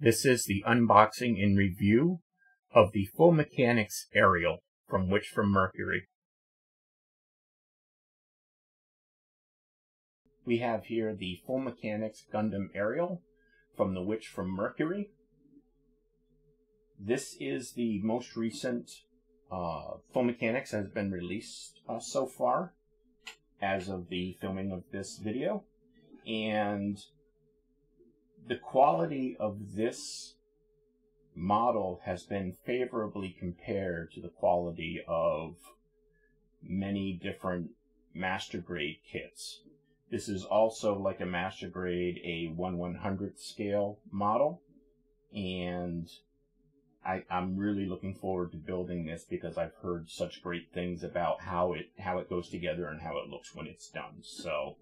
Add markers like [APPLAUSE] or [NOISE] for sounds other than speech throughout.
This is the unboxing and review of the Full Mechanics Aerial from Witch from Mercury. We have here the Full Mechanics Gundam Aerial from the Witch from Mercury. This is the most recent uh, Full Mechanics has been released uh, so far as of the filming of this video. And the quality of this model has been favorably compared to the quality of many different master grade kits. This is also like a master grade, a 1 100th scale model. And I, am really looking forward to building this because I've heard such great things about how it how it goes together and how it looks when it's done. So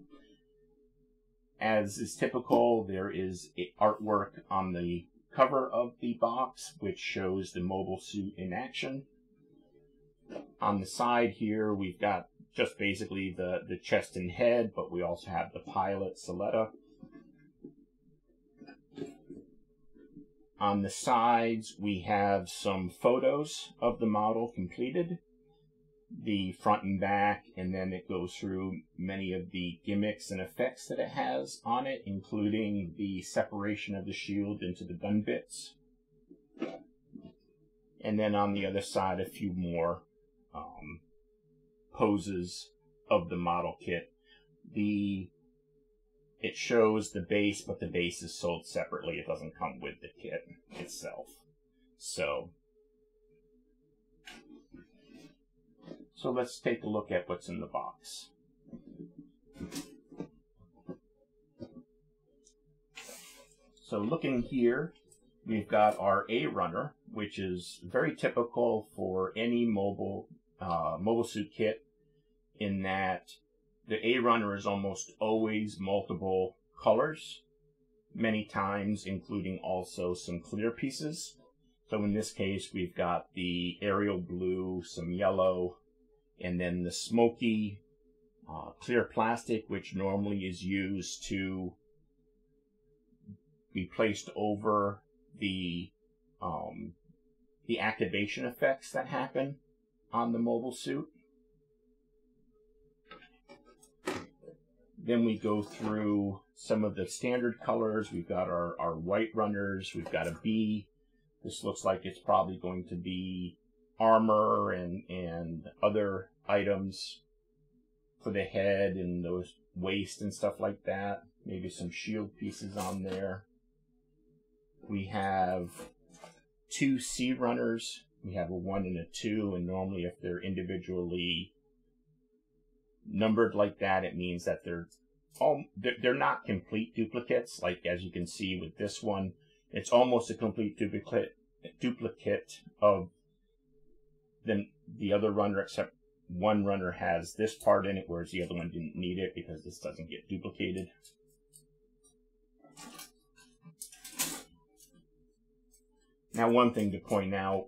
as is typical, there is artwork on the cover of the box, which shows the mobile suit in action. On the side here, we've got just basically the, the chest and head, but we also have the pilot, Suletta. On the sides, we have some photos of the model completed the front and back, and then it goes through many of the gimmicks and effects that it has on it, including the separation of the shield into the gun bits. And then on the other side, a few more um, poses of the model kit. The it shows the base, but the base is sold separately. It doesn't come with the kit itself. So So let's take a look at what's in the box. So looking here, we've got our A runner, which is very typical for any mobile uh, mobile suit kit in that the A runner is almost always multiple colors, many times including also some clear pieces. So in this case, we've got the aerial blue, some yellow, and then the smoky uh, clear plastic, which normally is used to be placed over the um, the activation effects that happen on the mobile suit. Then we go through some of the standard colors. We've got our, our white runners. We've got a B. This looks like it's probably going to be armor and, and other items for the head and those waist and stuff like that. Maybe some shield pieces on there. We have two sea runners. We have a one and a two, and normally if they're individually numbered like that, it means that they're all they're not complete duplicates. Like as you can see with this one, it's almost a complete duplicate duplicate of then the other runner, except one runner has this part in it, whereas the other one didn't need it because this doesn't get duplicated. Now, one thing to point out,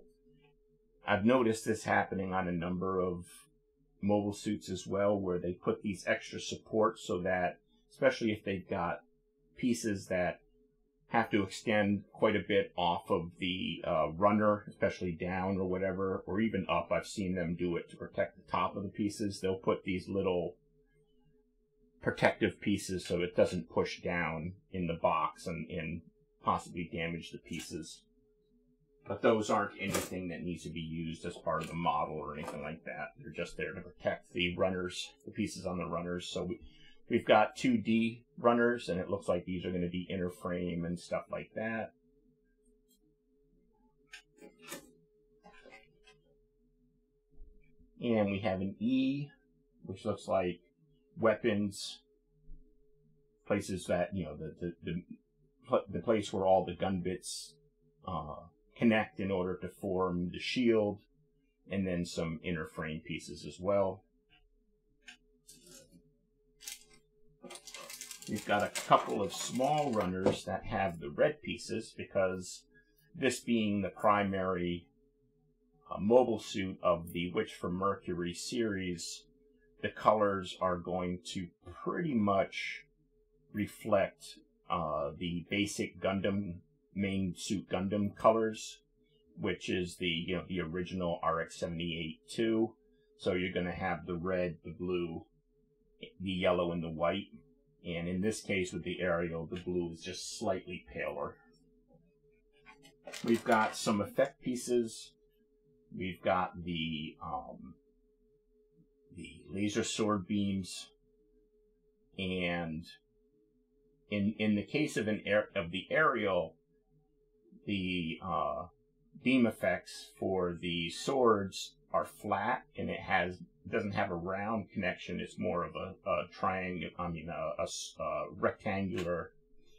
I've noticed this happening on a number of mobile suits as well, where they put these extra supports so that, especially if they've got pieces that have to extend quite a bit off of the uh, runner, especially down or whatever, or even up. I've seen them do it to protect the top of the pieces. They'll put these little protective pieces so it doesn't push down in the box and, and possibly damage the pieces. But those aren't anything that needs to be used as part of the model or anything like that. They're just there to protect the runners, the pieces on the runners. So we, We've got 2D runners, and it looks like these are going to be inner frame and stuff like that. And we have an E, which looks like weapons, places that, you know, the, the, the, the place where all the gun bits uh, connect in order to form the shield, and then some inner frame pieces as well. We've got a couple of small runners that have the red pieces because this being the primary uh, mobile suit of the Witch from Mercury series, the colors are going to pretty much reflect uh, the basic Gundam main suit Gundam colors, which is the you know the original RX-78-2. So you're going to have the red, the blue, the yellow, and the white. And in this case, with the Aerial, the blue is just slightly paler. We've got some effect pieces. We've got the um, the laser sword beams, and in in the case of an air of the aerial, the uh, beam effects for the swords are flat, and it has doesn't have a round connection. It's more of a, a triangle. I mean, a, a, a rectangular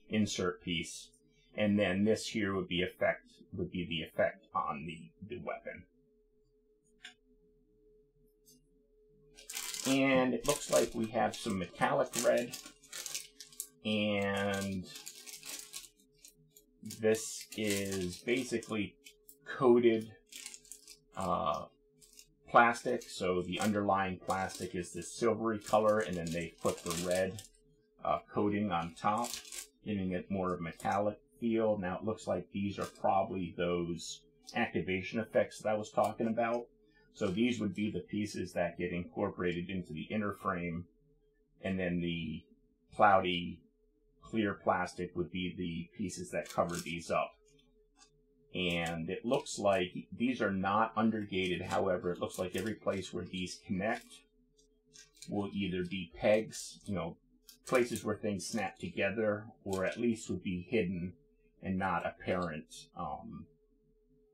insert piece, and then this here would be effect would be the effect on the the weapon. And it looks like we have some metallic red. And this is basically coated uh, plastic. So the underlying plastic is this silvery color, and then they put the red uh, coating on top, giving it more of a metallic feel. Now it looks like these are probably those activation effects that I was talking about. So these would be the pieces that get incorporated into the inner frame, and then the cloudy clear plastic would be the pieces that cover these up. And it looks like these are not undergated, however, it looks like every place where these connect will either be pegs, you know, places where things snap together, or at least would be hidden and not apparent um,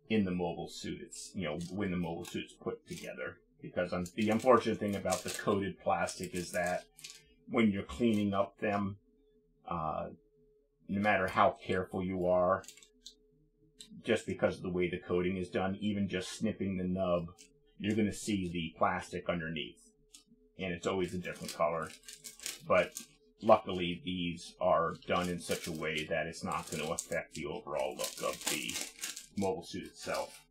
in the mobile suit. It's you know when the mobile suit's put together. Because the unfortunate thing about the coated plastic is that when you're cleaning up them, uh, no matter how careful you are, just because of the way the coating is done, even just snipping the nub, you're going to see the plastic underneath. And it's always a different color. But luckily, these are done in such a way that it's not going to affect the overall look of the mobile suit itself.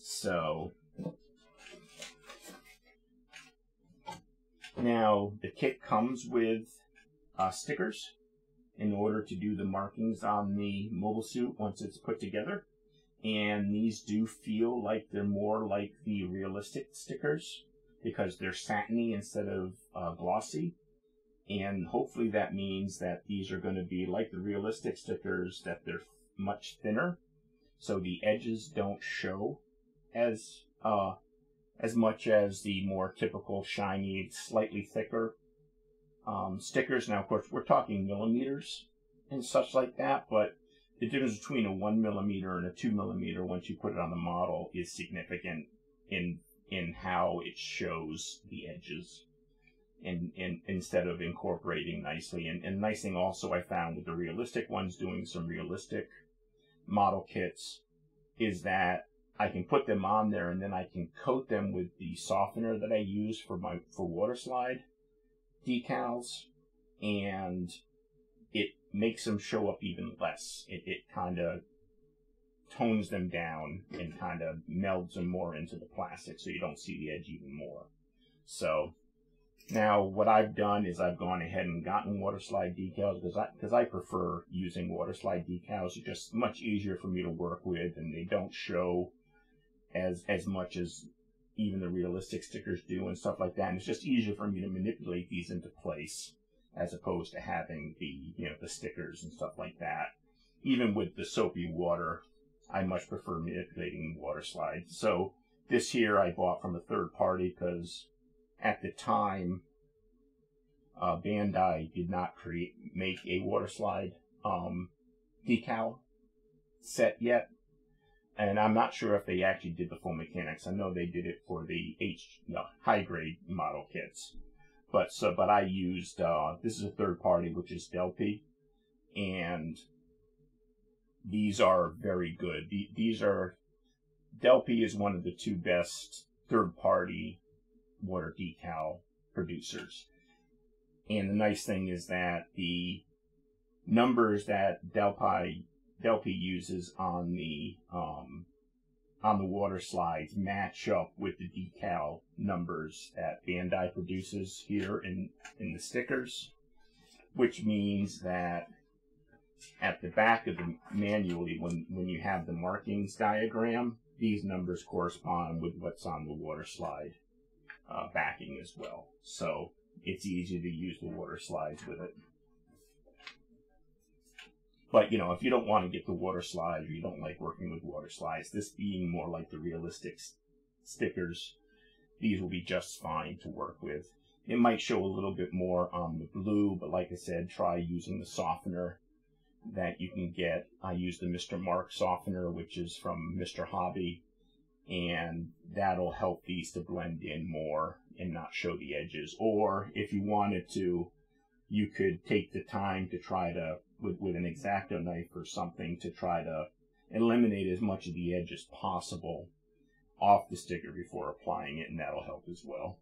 So, now the kit comes with uh, stickers in order to do the markings on the mobile suit once it's put together. And these do feel like they're more like the realistic stickers because they're satiny instead of uh, glossy. And hopefully that means that these are going to be like the realistic stickers, that they're much thinner, so the edges don't show as uh, as much as the more typical shiny, slightly thicker um, stickers. Now, of course, we're talking millimeters and such like that, but the difference between a one millimeter and a two millimeter, once you put it on the model, is significant in in how it shows the edges. And, and instead of incorporating nicely. And, and nice thing also I found with the realistic ones doing some realistic model kits is that I can put them on there and then I can coat them with the softener that I use for my for water slide decals and it makes them show up even less. It, it kind of tones them down and kind of melds them more into the plastic so you don't see the edge even more. So now, what I've done is I've gone ahead and gotten water slide decals because I because I prefer using water slide decals. It's just much easier for me to work with, and they don't show as as much as even the realistic stickers do and stuff like that. And it's just easier for me to manipulate these into place as opposed to having the you know the stickers and stuff like that. Even with the soapy water, I much prefer manipulating water slides. So this here I bought from a third party because at the time, uh, Bandai did not create make a water slide um, decal set yet, and I'm not sure if they actually did the full mechanics. I know they did it for the H high grade model kits, but so but I used uh, this is a third party which is Delpi, and these are very good. These are Delpi is one of the two best third party water decal producers. And the nice thing is that the numbers that Delpi Delpi uses on the um, on the water slides match up with the decal numbers that Bandai produces here in in the stickers, which means that at the back of the manually, when, when you have the markings diagram, these numbers correspond with what's on the water slide uh, backing as well. So it's easy to use the water slides with it. But you know, if you don't want to get the water slides or you don't like working with water slides, this being more like the realistic stickers, these will be just fine to work with. It might show a little bit more on the blue, but like I said, try using the softener that you can get. I use the Mr. Mark softener, which is from Mr. Hobby, and that'll help these to blend in more and not show the edges. Or if you wanted to, you could take the time to try to, with, with an X-Acto knife or something, to try to eliminate as much of the edge as possible off the sticker before applying it, and that'll help as well.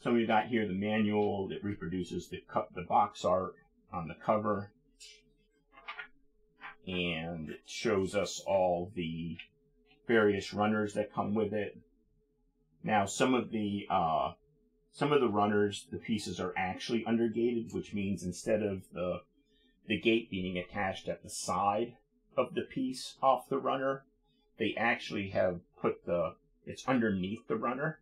So we've got here the manual that reproduces the, the box art on the cover. And it shows us all the various runners that come with it. Now, some of the uh, some of the runners, the pieces are actually undergated, which means instead of the the gate being attached at the side of the piece off the runner, they actually have put the it's underneath the runner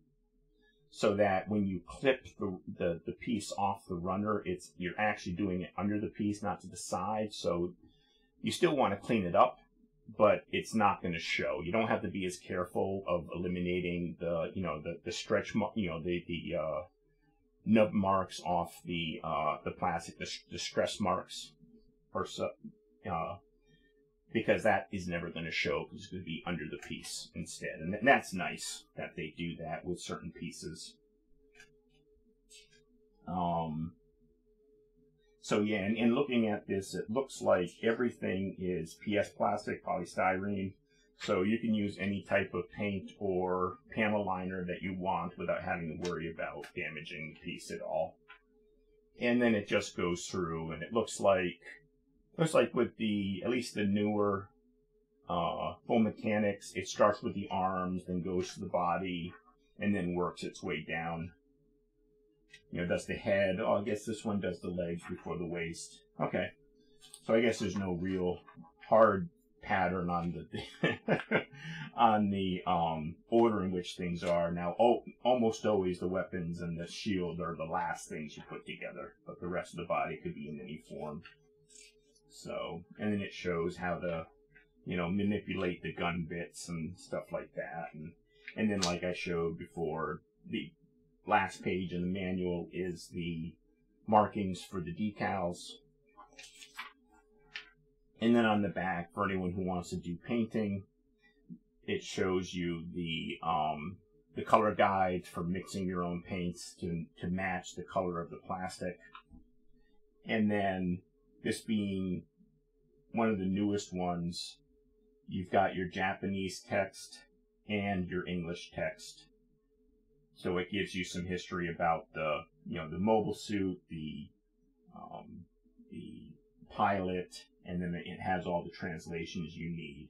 so that when you clip the, the, the piece off the runner, it's you're actually doing it under the piece, not to the side. So you still want to clean it up, but it's not going to show. You don't have to be as careful of eliminating the you know the the stretch you know the the uh, nub marks off the uh, the plastic the, the stress marks or so, uh, because that is never going to show because it's going to be under the piece instead. And that's nice that they do that with certain pieces. Um, so yeah, and, and looking at this, it looks like everything is PS plastic, polystyrene. So you can use any type of paint or panel liner that you want without having to worry about damaging the piece at all. And then it just goes through and it looks like Looks like with the, at least the newer uh, full mechanics, it starts with the arms, then goes to the body, and then works its way down. You know, does the head. Oh, I guess this one does the legs before the waist. Okay. So I guess there's no real hard pattern on the [LAUGHS] on the um, order in which things are. Now, oh, almost always the weapons and the shield are the last things you put together, but the rest of the body could be in any form. So, and then it shows how to, you know, manipulate the gun bits and stuff like that. And, and then like I showed before, the last page in the manual is the markings for the decals. And then on the back, for anyone who wants to do painting, it shows you the um, the color guide for mixing your own paints to to match the color of the plastic. And then this being one of the newest ones, you've got your Japanese text and your English text. So it gives you some history about the, you know, the mobile suit, the, um, the pilot, and then it has all the translations you need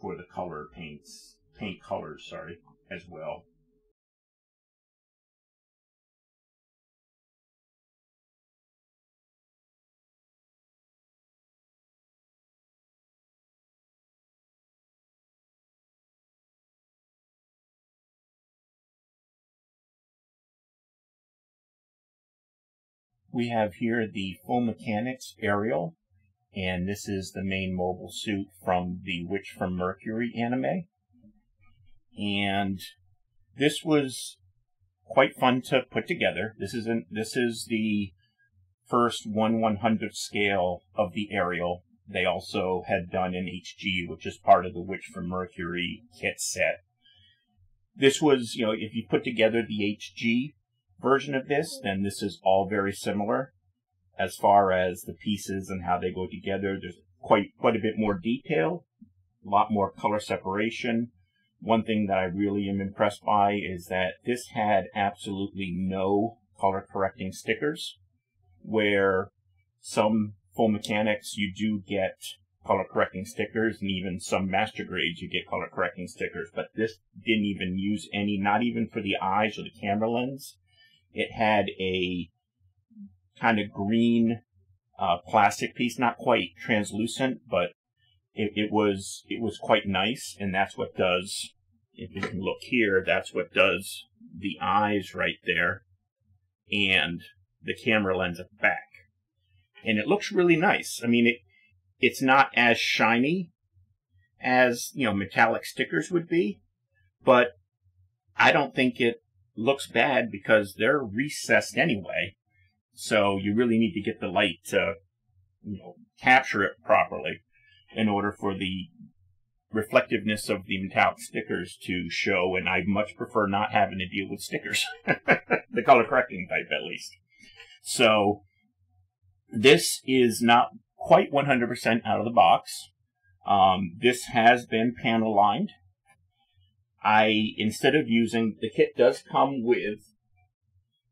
for the color paints, paint colors, sorry, as well. We have here the Full Mechanics Aerial, and this is the main mobile suit from the Witch from Mercury anime. And this was quite fun to put together. This is an, this is the first one one hundredth scale of the aerial. They also had done an HG, which is part of the Witch from Mercury kit set. This was, you know, if you put together the HG, version of this, then this is all very similar as far as the pieces and how they go together. There's quite quite a bit more detail, a lot more color separation. One thing that I really am impressed by is that this had absolutely no color correcting stickers, where some full mechanics you do get color correcting stickers and even some master grades you get color correcting stickers, but this didn't even use any, not even for the eyes or the camera lens. It had a kind of green uh, plastic piece, not quite translucent, but it, it was it was quite nice, and that's what does. If you can look here, that's what does the eyes right there, and the camera lens at the back, and it looks really nice. I mean, it it's not as shiny as you know metallic stickers would be, but I don't think it looks bad because they're recessed anyway. So you really need to get the light to, you know, capture it properly in order for the reflectiveness of the metallic stickers to show. And I much prefer not having to deal with stickers, [LAUGHS] the color correcting type at least. So this is not quite 100% out of the box. Um, this has been panel lined. I, instead of using, the kit does come with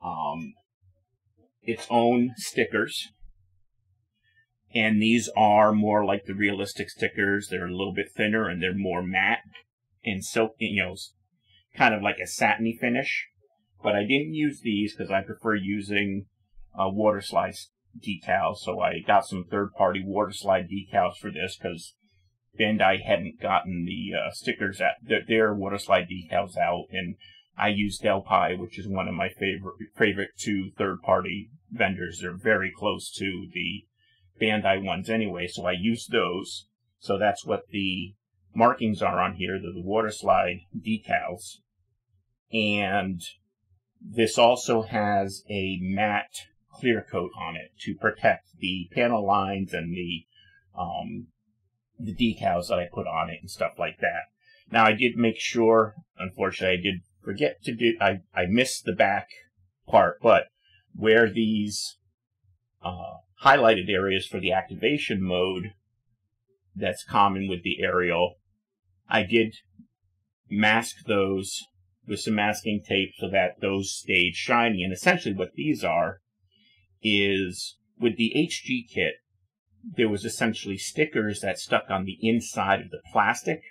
um, its own stickers. And these are more like the realistic stickers. They're a little bit thinner and they're more matte and silk, you know, kind of like a satiny finish. But I didn't use these because I prefer using uh, water slide decals. So I got some third party water slide decals for this because Bandai hadn't gotten the uh, stickers at their, their water slide decals out, and I use Delphi, which is one of my favorite favorite two third party vendors. They're very close to the Bandai ones anyway, so I use those. So that's what the markings are on here. The water slide decals, and this also has a matte clear coat on it to protect the panel lines and the um, the decals that I put on it and stuff like that. Now I did make sure, unfortunately I did forget to do, I, I missed the back part, but where these uh, highlighted areas for the activation mode that's common with the aerial, I did mask those with some masking tape so that those stayed shiny. And essentially what these are is with the HG kit, there was essentially stickers that stuck on the inside of the plastic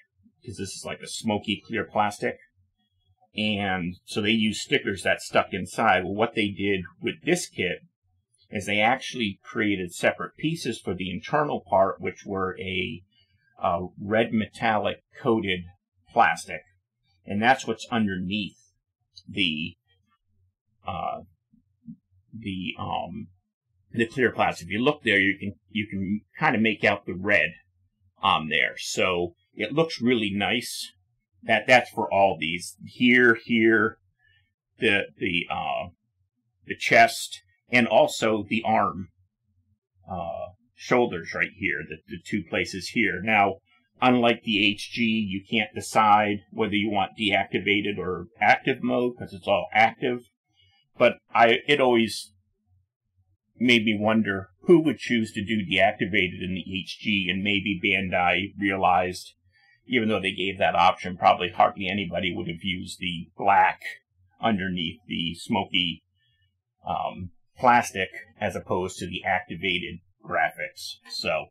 because this is like a smoky clear plastic. And so they used stickers that stuck inside. Well, what they did with this kit is they actually created separate pieces for the internal part, which were a, red metallic coated plastic. And that's what's underneath the, uh, the, um, the clear plastic. If you look there, you can you can kind of make out the red on there. So it looks really nice. That that's for all these here, here, the the uh, the chest, and also the arm, uh, shoulders right here, the the two places here. Now, unlike the HG, you can't decide whether you want deactivated or active mode because it's all active. But I it always made me wonder who would choose to do deactivated in the HG, and maybe Bandai realized, even though they gave that option, probably hardly anybody would have used the black underneath the smoky um, plastic as opposed to the activated graphics. So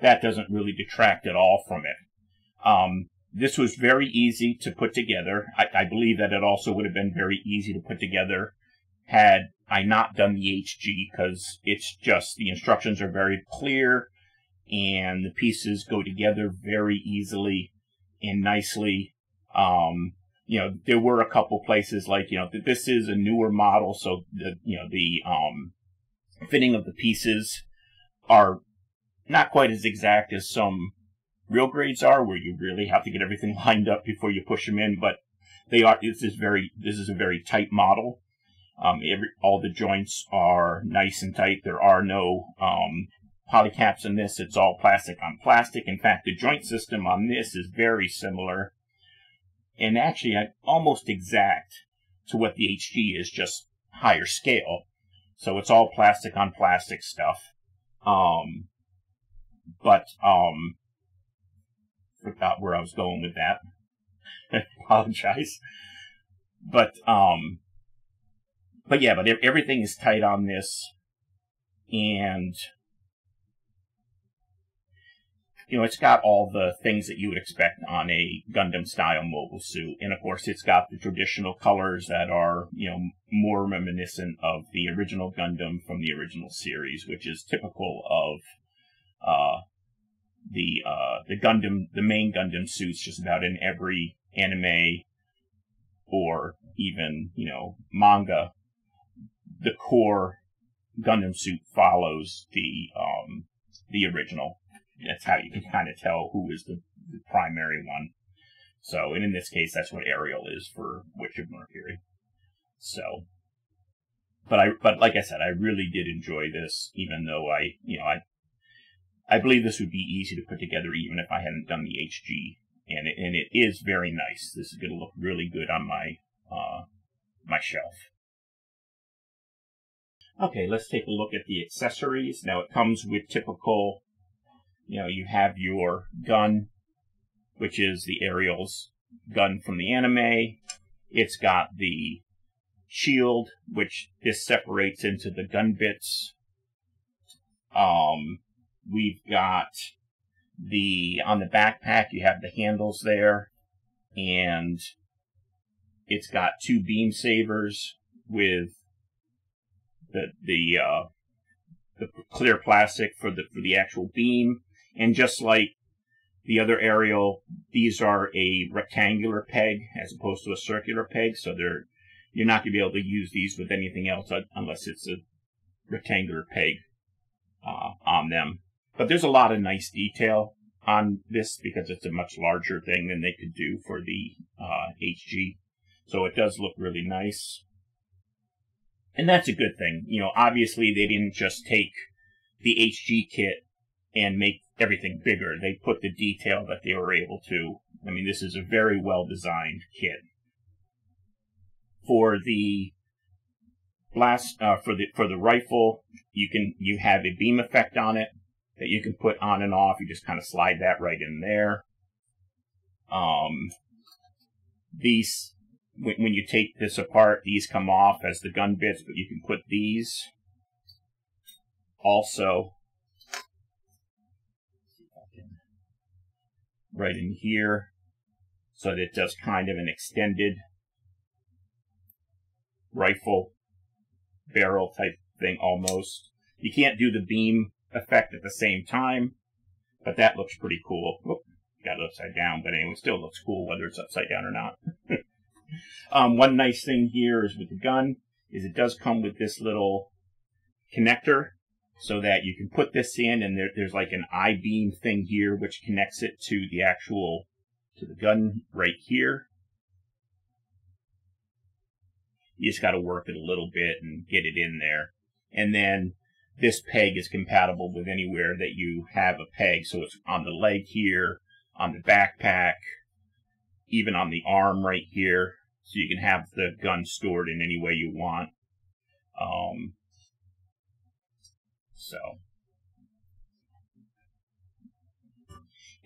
that doesn't really detract at all from it. Um, this was very easy to put together. I, I, believe that it also would have been very easy to put together had I not done the HG because it's just the instructions are very clear and the pieces go together very easily and nicely. Um, you know, there were a couple places like, you know, this is a newer model, so the, you know, the, um, fitting of the pieces are not quite as exact as some real grades are, where you really have to get everything [LAUGHS] lined up before you push them in, but they are, this is very, this is a very tight model. Um, every, all the joints are nice and tight. There are no um, polycaps in this. It's all plastic on plastic. In fact, the joint system on this is very similar and actually almost exact to what the HG is, just higher scale. So it's all plastic on plastic stuff. Um, but um, forgot where I was going with that. [LAUGHS] Apologize. But um, but yeah, but everything is tight on this, and you know, it's got all the things that you would expect on a Gundam style mobile suit. And of course, it's got the traditional colors that are, you know, more reminiscent of the original Gundam from the original series, which is typical of, uh, the, uh, the Gundam, the main Gundam suits just about in every anime or even, you know, manga. The core Gundam suit follows the, um, the original that's how you can kind of tell who is the, the primary one. So, and in this case, that's what Aerial is for Witch of Mercury. So, but I, but like I said, I really did enjoy this, even though I, you know, I, I believe this would be easy to put together even if I hadn't done the HG, and it, and it is very nice. This is going to look really good on my, uh, my shelf. Okay, let's take a look at the accessories. Now it comes with typical you know, you have your gun, which is the Aerial's gun from the anime. It's got the shield, which this separates into the gun bits. Um, we've got the, on the backpack, you have the handles there, and it's got two beam sabers with the, the, uh, the clear plastic for the, for the actual beam and just like the other aerial, these are a rectangular peg as opposed to a circular peg, so they're you're not going to be able to use these with anything else unless it's a rectangular peg uh, on them. But there's a lot of nice detail on this because it's a much larger thing than they could do for the uh, HG. So it does look really nice. And that's a good thing. You know, obviously they didn't just take the HG kit and make everything bigger. They put the detail that they were able to. I mean, this is a very well designed kit. For the blast, uh, for the for the rifle, you can you have a beam effect on it that you can put on and off. You just kind of slide that right in there. Um, these when, when you take this apart, these come off as the gun bits, but you can put these also right in here so that it does kind of an extended rifle barrel type thing almost. You can't do the beam effect at the same time, but that looks pretty cool. Whoop, got it upside down, but anyway, still looks cool whether it's upside down or not. [LAUGHS] um, one nice thing here is with the gun is it does come with this little connector so that you can put this in and there, there's like an I-beam thing here which connects it to the actual, to the gun right here. You just got to work it a little bit and get it in there. And then this peg is compatible with anywhere that you have a peg. So it's on the leg here, on the backpack, even on the arm right here. So you can have the gun stored in any way you want. Um, so,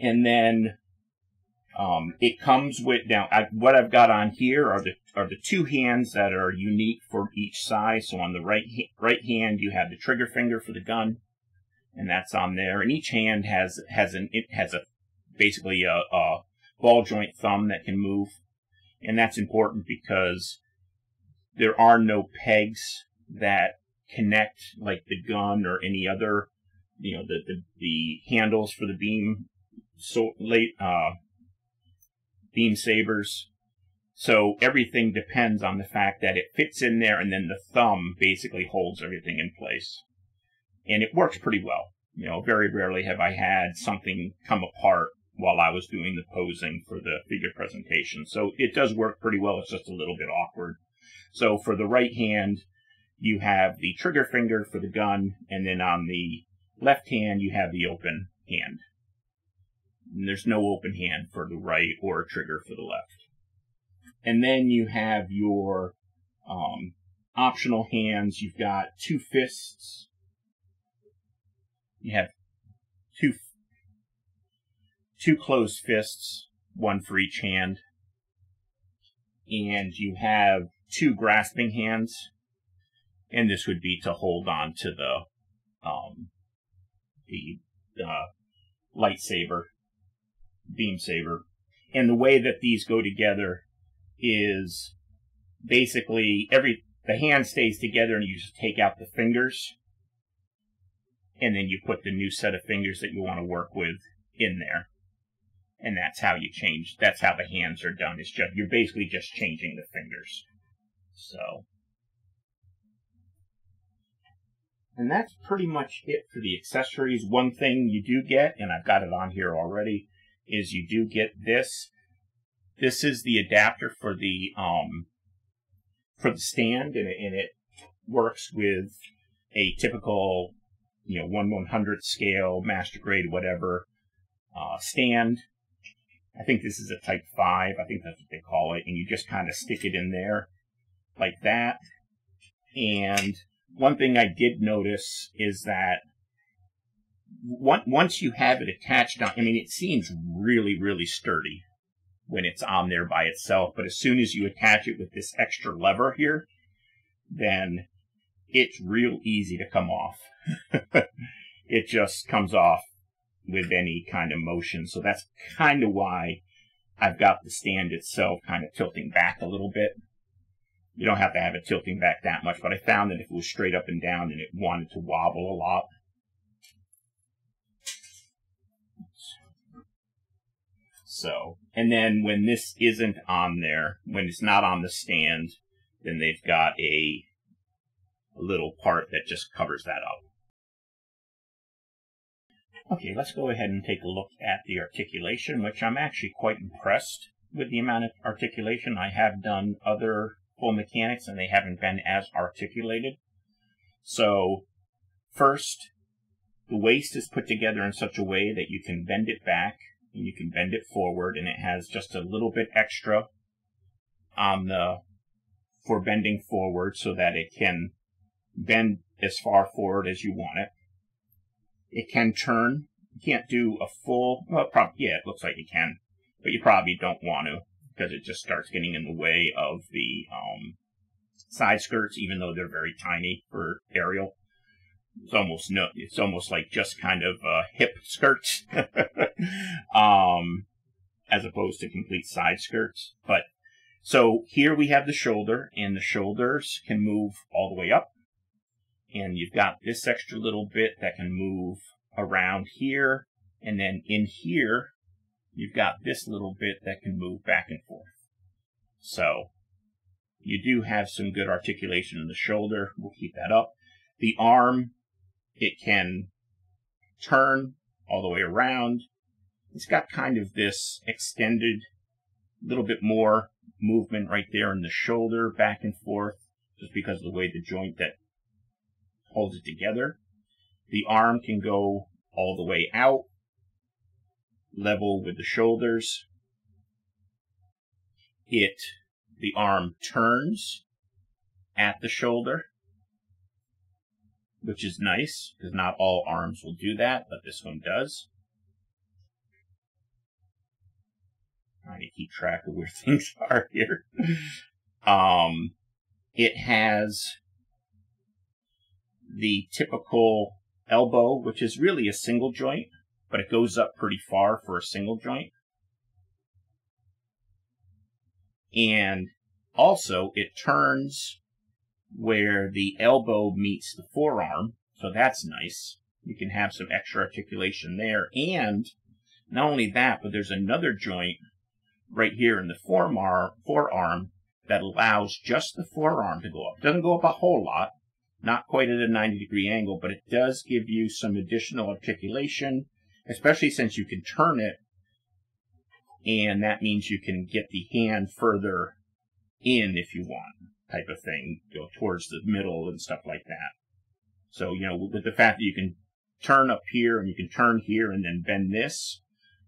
and then um, it comes with now I, what I've got on here are the are the two hands that are unique for each size. So on the right right hand you have the trigger finger for the gun, and that's on there. And each hand has has an it has a basically a, a ball joint thumb that can move, and that's important because there are no pegs that connect like the gun or any other, you know, the the, the handles for the beam so late uh, beam sabers. So everything depends on the fact that it fits in there, and then the thumb basically holds everything in place, and it works pretty well. You know, very rarely have I had something come apart while I was doing the posing for the figure presentation. So it does work pretty well. It's just a little bit awkward. So for the right hand, you have the trigger finger for the gun, and then on the left hand, you have the open hand. And there's no open hand for the right or trigger for the left. And then you have your um, optional hands. You've got two fists. You have two two closed fists, one for each hand. And you have two grasping hands and this would be to hold on to the um, the uh, lightsaber, beam saber. And the way that these go together is basically every the hand stays together and you just take out the fingers and then you put the new set of fingers that you want to work with in there and that's how you change that's how the hands are done it's just you're basically just changing the fingers. So. And that's pretty much it for the accessories. One thing you do get and i've got it on here already is you do get this. This is the adapter for the um for the stand and it, and it works with a typical you know one one hundredth scale master grade whatever uh, stand I think this is a type 5. I think that's what they call it. And you just kind of stick it in there like that. And one thing I did notice is that once you have it attached on, I mean, it seems really, really sturdy when it's on there by itself. But as soon as you attach it with this extra lever here, then it's real easy to come off. [LAUGHS] it just comes off with any kind of motion. So that's kind of why I've got the stand itself kind of tilting back a little bit. You don't have to have it tilting back that much, but I found that if it was straight up and down and it wanted to wobble a lot, So, and then when this isn't on there, when it's not on the stand, then they've got a, a little part that just covers that up. Okay, let's go ahead and take a look at the articulation, which I'm actually quite impressed with the amount of articulation. I have done other full mechanics and they haven't been as articulated. So, first, the waist is put together in such a way that you can bend it back and you can bend it forward and it has just a little bit extra on the for bending forward so that it can bend as far forward as you want it. It can turn. You can't do a full, well, probably, yeah, it looks like you can, but you probably don't want to because it just starts getting in the way of the um, side skirts, even though they're very tiny for aerial. It's almost no, it's almost like just kind of uh, hip skirts, [LAUGHS] um, as opposed to complete side skirts. But so here we have the shoulder, and the shoulders can move all the way up and you've got this extra little bit that can move around here. And then in here, you've got this little bit that can move back and forth. So you do have some good articulation in the shoulder. We'll keep that up. The arm, it can turn all the way around. It's got kind of this extended, little bit more movement right there in the shoulder, back and forth, just because of the way the joint that holds it together. The arm can go all the way out, level with the shoulders. It, the arm turns at the shoulder, which is nice because not all arms will do that, but this one does. Trying to keep track of where [LAUGHS] things are here. Um, it has the typical elbow, which is really a single joint, but it goes up pretty far for a single joint. And also, it turns where the elbow meets the forearm, so that's nice. You can have some extra articulation there. And not only that, but there's another joint right here in the forearm, forearm that allows just the forearm to go up. Doesn't go up a whole lot, not quite at a 90 degree angle, but it does give you some additional articulation, especially since you can turn it. And that means you can get the hand further in if you want, type of thing, go towards the middle and stuff like that. So, you know, with the fact that you can turn up here and you can turn here and then bend this,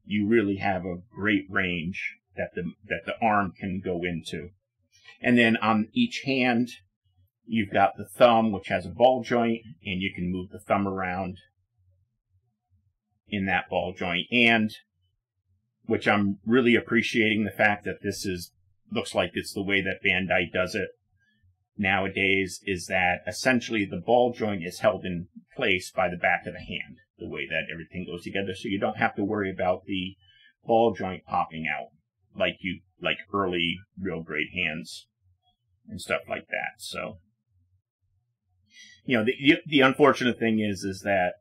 you really have a great range that the, that the arm can go into. And then on each hand, You've got the thumb, which has a ball joint, and you can move the thumb around in that ball joint. And, which I'm really appreciating the fact that this is, looks like it's the way that Bandai does it nowadays, is that essentially the ball joint is held in place by the back of the hand. the way that everything goes together. So you don't have to worry about the ball joint popping out like you like early real grade hands and stuff like that. So you know the the unfortunate thing is is that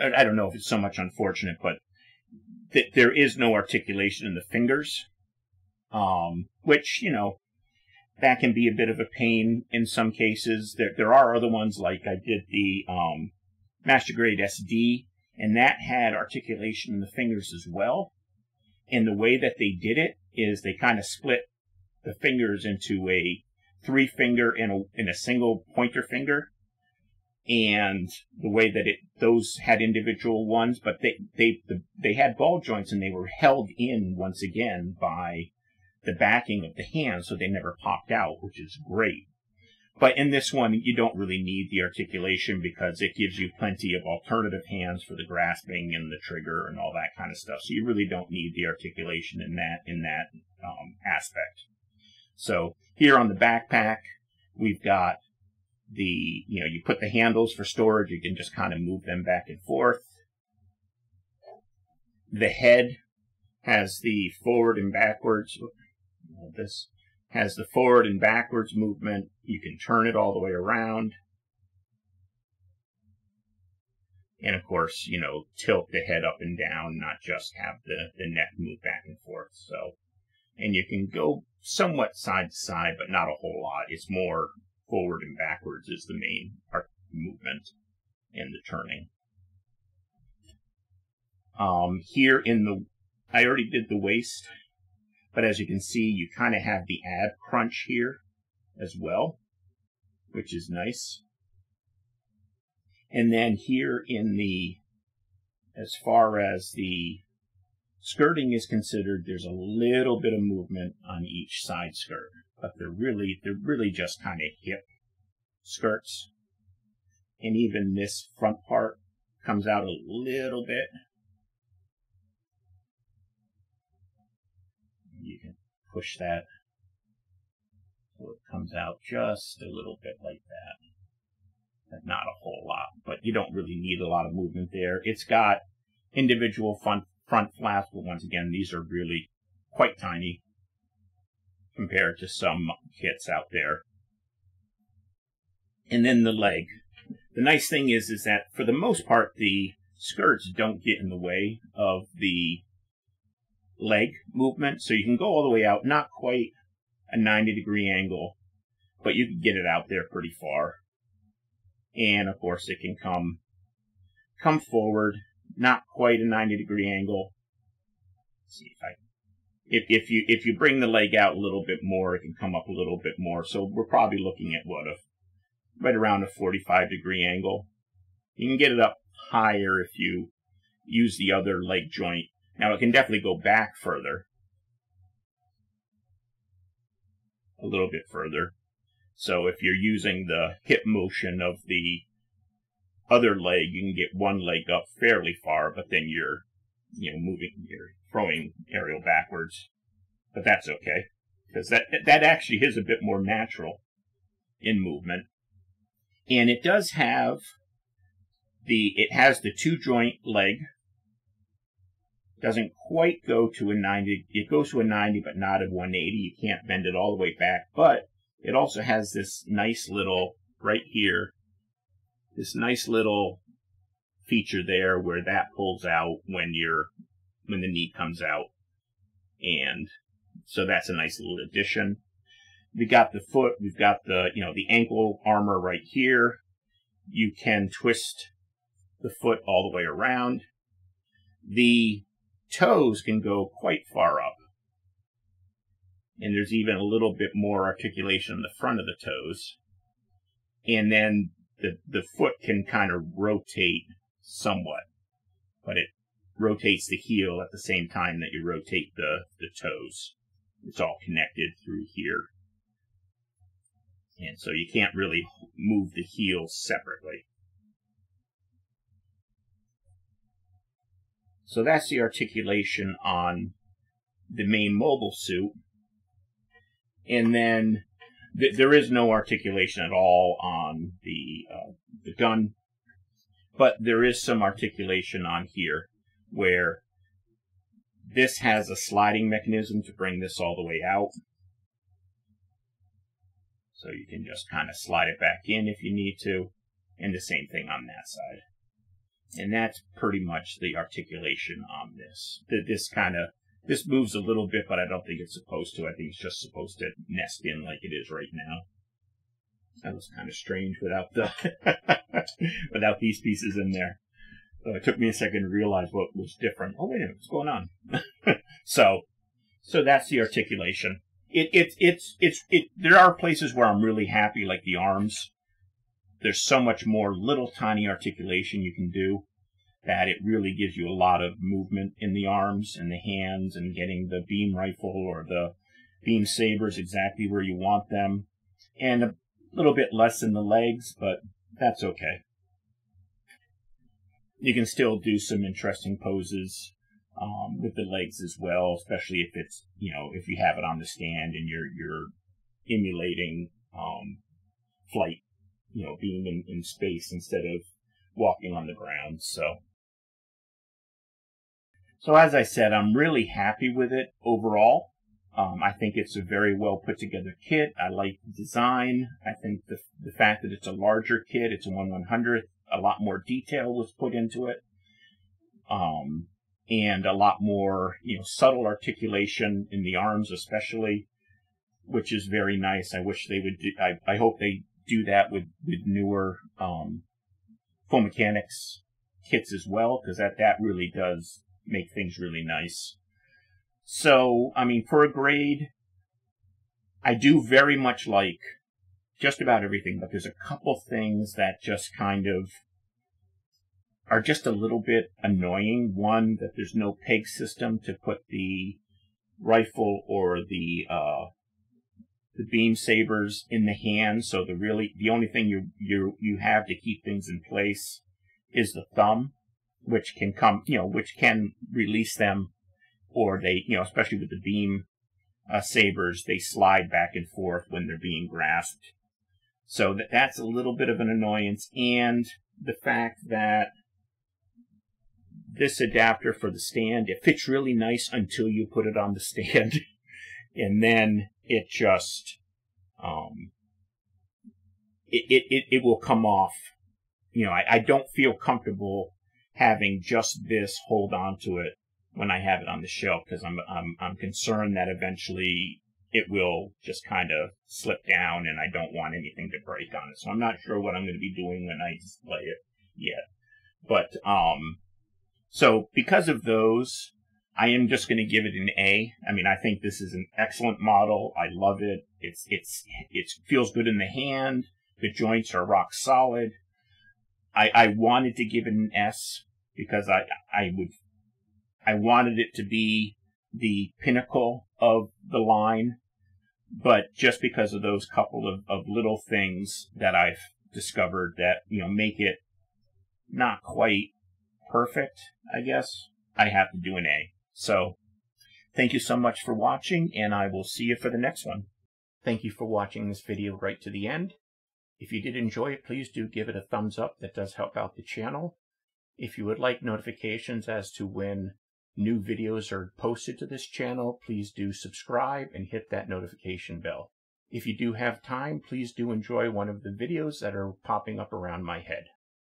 I don't know if it's so much unfortunate, but that there is no articulation in the fingers, um, which you know that can be a bit of a pain in some cases. There there are other ones like I did the um, Master Grade SD, and that had articulation in the fingers as well. And the way that they did it is they kind of split the fingers into a three finger and a, and a single pointer finger. And the way that it, those had individual ones, but they, they, the, they had ball joints and they were held in once again by the backing of the hand, so they never popped out, which is great. But in this one, you don't really need the articulation because it gives you plenty of alternative hands for the grasping and the trigger and all that kind of stuff. So you really don't need the articulation in that in that um, aspect. So here on the backpack, we've got the you know you put the handles for storage. You can just kind of move them back and forth. The head has the forward and backwards. This has the forward and backwards movement. You can turn it all the way around. And of course, you know, tilt the head up and down, not just have the, the neck move back and forth. So, and you can go somewhat side to side, but not a whole lot. It's more forward and backwards is the main movement and the turning. Um, here in the, I already did the waist. But as you can see, you kind of have the ab crunch here as well, which is nice. And then here in the, as far as the skirting is considered, there's a little bit of movement on each side skirt, but they're really, they're really just kind of hip skirts. And even this front part comes out a little bit. you can push that so it comes out just a little bit like that. Not a whole lot, but you don't really need a lot of movement there. It's got individual front, front flaps, but once again, these are really quite tiny compared to some kits out there. And then the leg. The nice thing is, is that for the most part, the skirts don't get in the way of the leg movement. So you can go all the way out, not quite a 90 degree angle, but you can get it out there pretty far. And of course it can come, come forward, not quite a 90 degree angle. Let's see if I, if, if you, if you bring the leg out a little bit more, it can come up a little bit more. So we're probably looking at what, a, right around a 45 degree angle. You can get it up higher if you use the other leg joint now it can definitely go back further. A little bit further. So if you're using the hip motion of the other leg, you can get one leg up fairly far, but then you're, you know, moving, you're throwing aerial backwards. But that's okay, because that, that actually is a bit more natural in movement. And it does have the, it has the two joint leg doesn't quite go to a 90. It goes to a 90, but not a 180. You can't bend it all the way back. But it also has this nice little, right here, this nice little feature there where that pulls out when you're, when the knee comes out. And so that's a nice little addition. We got the foot, we've got the, you know, the ankle armor right here. You can twist the foot all the way around. The toes can go quite far up. And there's even a little bit more articulation in the front of the toes. And then the, the foot can kind of rotate somewhat, but it rotates the heel at the same time that you rotate the, the toes. It's all connected through here. And so you can't really move the heel separately. So that's the articulation on the main mobile suit. And then th there is no articulation at all on the, uh, the gun. but there is some articulation on here where this has a sliding mechanism to bring this all the way out. So you can just kind of slide it back in if you need to, and the same thing on that side. And that's pretty much the articulation on this. This kind of, this moves a little bit, but I don't think it's supposed to. I think it's just supposed to nest in like it is right now. That was kind of strange without the, [LAUGHS] without these pieces in there. So it took me a second to realize what was different. Oh, wait a minute, what's going on? [LAUGHS] so, so that's the articulation. It, it, it's, it's, it, there are places where I'm really happy, like the arms. There's so much more little tiny articulation you can do that it really gives you a lot of movement in the arms and the hands and getting the beam rifle or the beam sabers exactly where you want them. And a little bit less in the legs, but that's okay you can still do some interesting poses um, with the legs as well, especially if it's you know if you have it on the stand and you're you're emulating um, flight, you know, being in, in space instead of walking on the ground. So, so as I said, I'm really happy with it overall. Um, I think it's a very well put together kit. I like the design. I think the the fact that it's a larger kit, it's a one one hundredth, a lot more detail was put into it. Um, and a lot more, you know, subtle articulation in the arms, especially, which is very nice. I wish they would do, I, I hope they do that with, with newer, um, full mechanics kits as well, because that, that really does make things really nice. So, I mean, for a grade, I do very much like just about everything, but there's a couple things that just kind of are just a little bit annoying. One, that there's no peg system to put the rifle or the uh, the beam sabers in the hand. So the really the only thing you you you have to keep things in place is the thumb, which can come you know which can release them, or they you know especially with the beam uh, sabers they slide back and forth when they're being grasped. So that that's a little bit of an annoyance, and the fact that this adapter for the stand, it fits really nice until you put it on the [LAUGHS] stand, and then it just um, it, it, it, it will come off. You know, I, I don't feel comfortable having just this hold on to it when I have it on the shelf because I'm, I'm, I'm concerned that eventually it will just kind of slip down and I don't want anything to break on it. So I'm not sure what I'm going to be doing when I display it yet. But, um, so because of those, I am just going to give it an A. I mean, I think this is an excellent model. I love it. It's, it's, it feels good in the hand. The joints are rock solid. I, I wanted to give it an S because I, I would, I wanted it to be the pinnacle of the line, but just because of those couple of, of little things that I've discovered that, you know, make it not quite perfect, I guess, I have to do an A. So, thank you so much for watching, and I will see you for the next one. Thank you for watching this video right to the end. If you did enjoy it, please do give it a thumbs up. That does help out the channel. If you would like notifications as to when new videos are posted to this channel, please do subscribe and hit that notification bell. If you do have time, please do enjoy one of the videos that are popping up around my head.